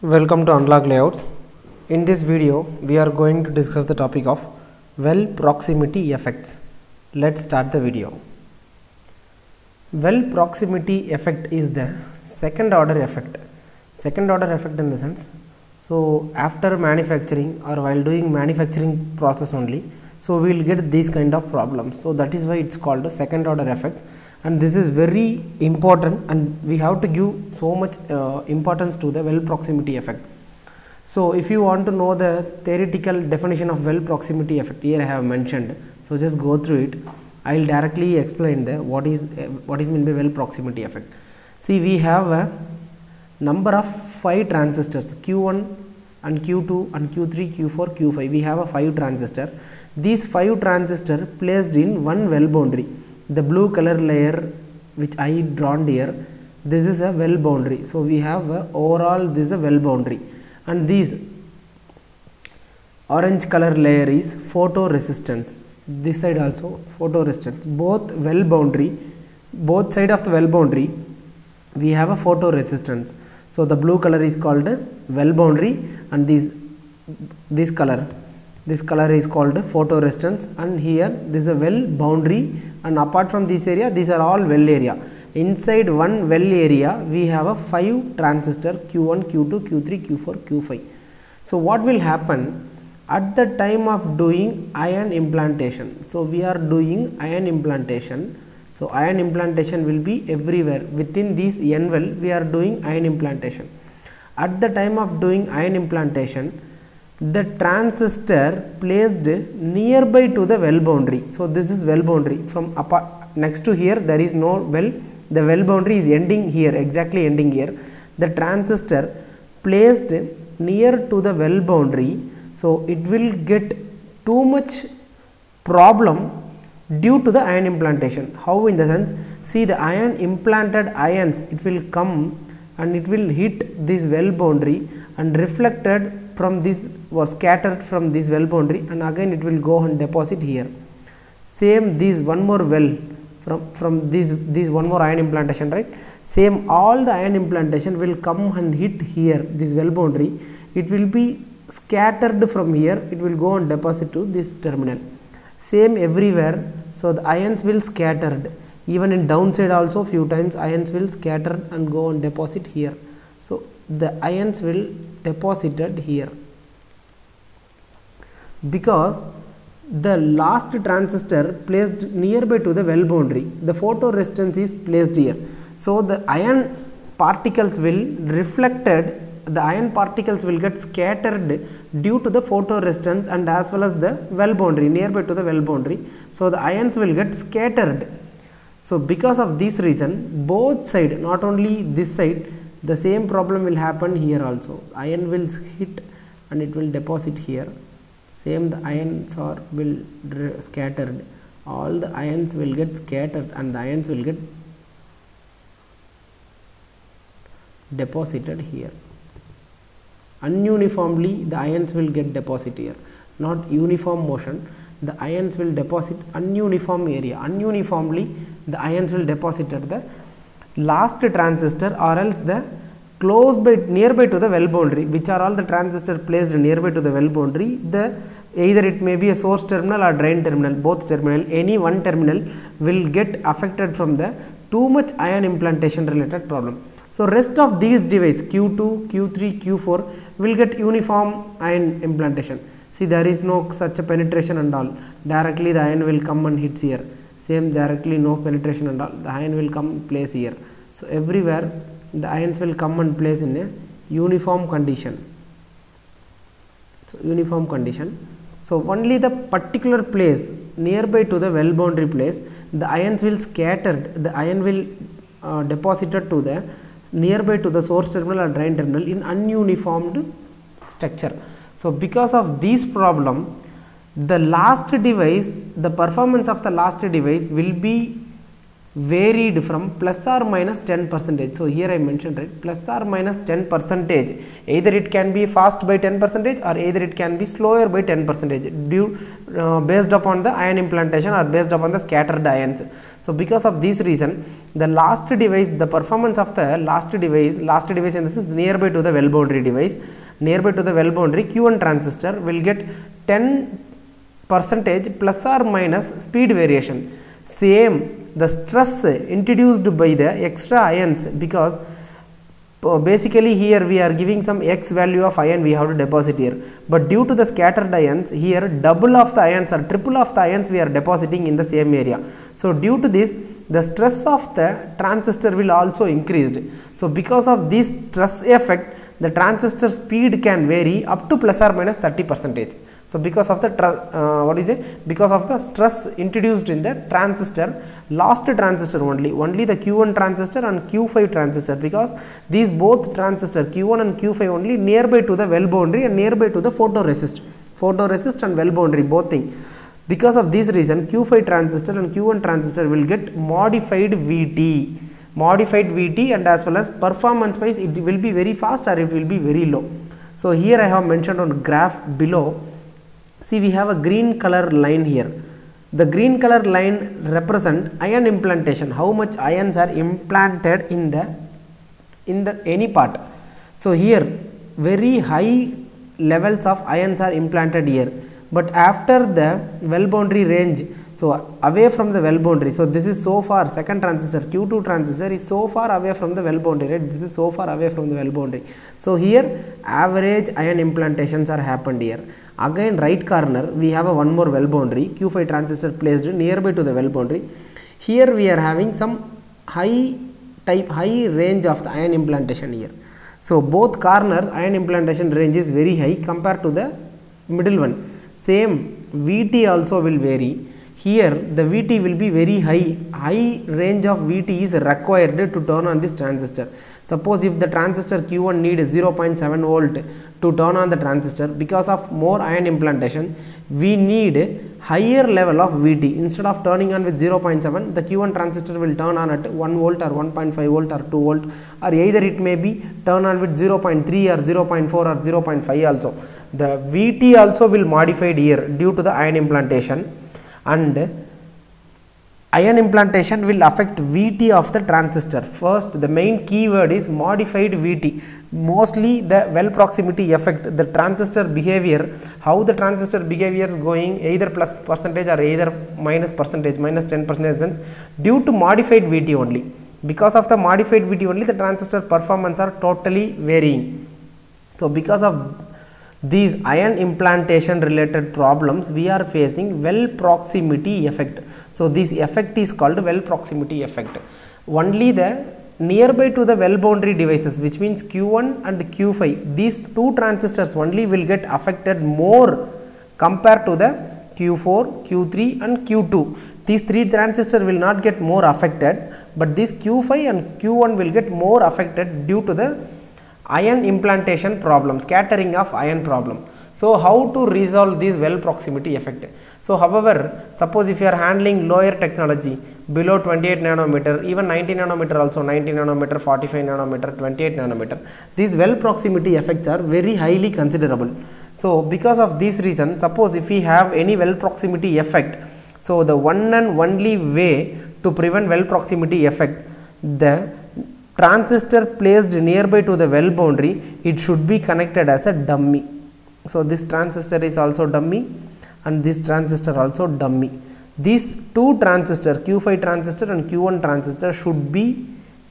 Welcome to Analog Layouts. In this video, we are going to discuss the topic of well proximity effects. Let's start the video. Well proximity effect is the second order effect. Second order effect in the sense, so after manufacturing or while doing manufacturing process only, so we will get these kind of problems. So that is why it's called a second order effect and this is very important and we have to give so much uh, importance to the well proximity effect. So if you want to know the theoretical definition of well proximity effect here i have mentioned. So just go through it. I will directly explain the what is uh, what is meant by well proximity effect. See we have a number of five transistors q1 and q2 and q3 q4 q5 we have a five transistor. These five transistor placed in one well boundary the blue color layer which I drawn here this is a well boundary. So we have a overall this is a well boundary. And these orange color layer is photoresistance. This side also photoresistance. Both well boundary both side of the well boundary we have a photoresistance. So the blue color is called well boundary and this this color this color is called photoresistance and here this is a well boundary and apart from this area these are all well area. Inside one well area we have a 5 transistor q1 q2 q3 q4 q5 so what will happen? At the time of doing ion implantation so we are doing ion implantation. So ion implantation will be everywhere. Within this n well we are doing ion implantation. At the time of doing ion implantation the transistor placed nearby to the well boundary. So this is well boundary from next to here there is no well the well boundary is ending here exactly ending here. The transistor placed near to the well boundary so it will get too much problem due to the ion implantation. How in the sense? See the ion implanted ions it will come and it will hit this well boundary and reflected from this or scattered from this well boundary and again it will go and deposit here. Same this one more well from from this this one more ion implantation right? Same all the ion implantation will come and hit here this well boundary. It will be scattered from here it will go and deposit to this terminal. Same everywhere so the ions will scattered even in downside also few times ions will scatter and go and deposit here. So the ions will deposited here. Because the last transistor placed nearby to the well boundary the photoresistance is placed here. So the ion particles will reflected the ion particles will get scattered due to the photoresistance and as well as the well boundary nearby to the well boundary. So the ions will get scattered. So because of this reason both side not only this side the same problem will happen here also. Ion will hit and it will deposit here. Same the ions are will scattered. All the ions will get scattered and the ions will get deposited here. Ununiformly the ions will get deposited here. Not uniform motion. The ions will deposit ununiform area. Ununiformly the ions will deposit at the last transistor or else the close by nearby to the well boundary which are all the transistor placed nearby to the well boundary the either it may be a source terminal or drain terminal both terminal any one terminal will get affected from the too much ion implantation related problem. So rest of these device q2 q3 q4 will get uniform ion implantation. See there is no such a penetration and all. Directly the ion will come and hits here same directly no penetration and all. The ion will come place here. So everywhere the ions will come and place in a uniform condition. So uniform condition. So only the particular place nearby to the well boundary place the ions will scattered the ion will uh, deposited to the nearby to the source terminal or drain terminal in ununiformed structure. So because of this problem the last device the performance of the last device will be varied from plus or minus 10 percentage. So here i mentioned right plus or minus 10 percentage. Either it can be fast by 10 percentage or either it can be slower by 10 percentage due uh, based upon the ion implantation or based upon the scattered ions. So because of this reason the last device the performance of the last device last device in this is nearby to the well boundary device. Nearby to the well boundary q1 transistor will get 10 percentage plus or minus speed variation. Same the stress introduced by the extra ions because uh, basically here we are giving some x value of ion we have to deposit here. But due to the scattered ions here double of the ions or triple of the ions we are depositing in the same area. So due to this the stress of the transistor will also increased. So because of this stress effect the transistor speed can vary up to plus or minus 30 percentage so because of the uh, what is it because of the stress introduced in the transistor last transistor only only the q1 transistor and q5 transistor because these both transistor q1 and q5 only nearby to the well boundary and nearby to the photoresist photoresist and well boundary both thing. Because of this reason q5 transistor and q1 transistor will get modified vt modified vt and as well as performance wise it will be very fast or it will be very low. So here i have mentioned on graph below see we have a green color line here. The green color line represent ion implantation. How much ions are implanted in the in the any part? So here very high levels of ions are implanted here. But after the well boundary range so away from the well boundary. So this is so far second transistor q2 transistor is so far away from the well boundary right? This is so far away from the well boundary. So here average ion implantations are happened here again right corner we have a one more well boundary. Q5 transistor placed nearby to the well boundary. Here we are having some high type high range of the ion implantation here. So both corners ion implantation range is very high compared to the middle one. Same vt also will vary here the vt will be very high. High range of vt is required to turn on this transistor. Suppose if the transistor q1 need 0.7 volt to turn on the transistor because of more ion implantation we need higher level of vt instead of turning on with 0.7 the q1 transistor will turn on at 1 volt or 1.5 volt or 2 volt or either it may be turn on with 0.3 or 0.4 or 0.5 also. The vt also will modified here due to the ion implantation and ion implantation will affect Vt of the transistor. First, the main keyword is modified Vt. Mostly the well proximity effect, the transistor behavior, how the transistor behavior is going either plus percentage or either minus percentage, minus 10 percentage due to modified Vt only. Because of the modified Vt only, the transistor performance are totally varying. So, because of these ion implantation related problems we are facing well proximity effect. So this effect is called well proximity effect. Only the nearby to the well boundary devices which means q1 and q5 these two transistors only will get affected more compared to the q4 q3 and q2 these three transistors will not get more affected but this q5 and q1 will get more affected due to the ion implantation problem, scattering of ion problem. So, how to resolve this well proximity effect? So, however, suppose if you are handling lower technology below 28 nanometer, even 90 nanometer also 90 nanometer, 45 nanometer, 28 nanometer, these well proximity effects are very highly considerable. So, because of this reason, suppose if we have any well proximity effect, so the one and only way to prevent well proximity effect, the transistor placed nearby to the well boundary it should be connected as a dummy. So this transistor is also dummy and this transistor also dummy. These two transistor q5 transistor and q1 transistor should be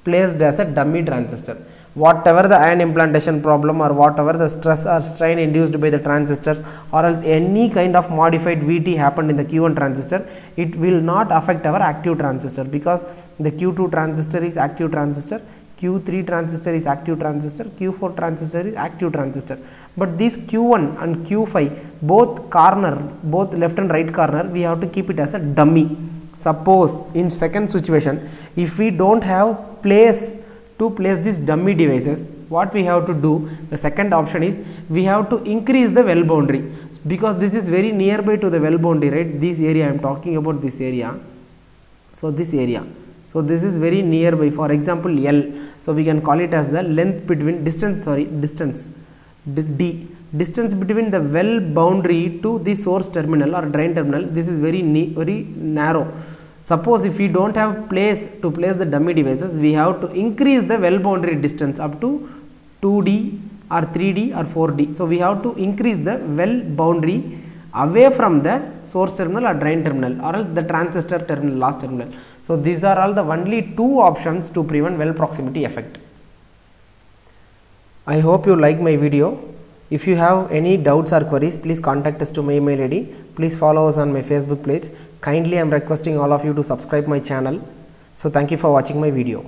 placed as a dummy transistor. Whatever the ion implantation problem or whatever the stress or strain induced by the transistors or else any kind of modified VT happened in the Q1 transistor, it will not affect our active transistor because the Q2 transistor is active transistor, Q3 transistor is active transistor, Q4 transistor is active transistor. But this Q1 and Q5 both corner, both left and right corner we have to keep it as a dummy. Suppose in second situation if we don't have place to place these dummy devices what we have to do? The second option is we have to increase the well boundary. Because this is very nearby to the well boundary right? This area I am talking about this area. So this area so this is very nearby. For example l. So we can call it as the length between distance sorry distance. D, distance between the well boundary to the source terminal or drain terminal. This is very very narrow. Suppose if we don't have place to place the dummy devices we have to increase the well boundary distance up to 2d or 3d or 4d so we have to increase the well boundary away from the source terminal or drain terminal or else the transistor terminal loss terminal. So these are all the only two options to prevent well proximity effect. I hope you like my video. If you have any doubts or queries please contact us to my email id please follow us on my facebook page. Kindly i am requesting all of you to subscribe my channel. So thank you for watching my video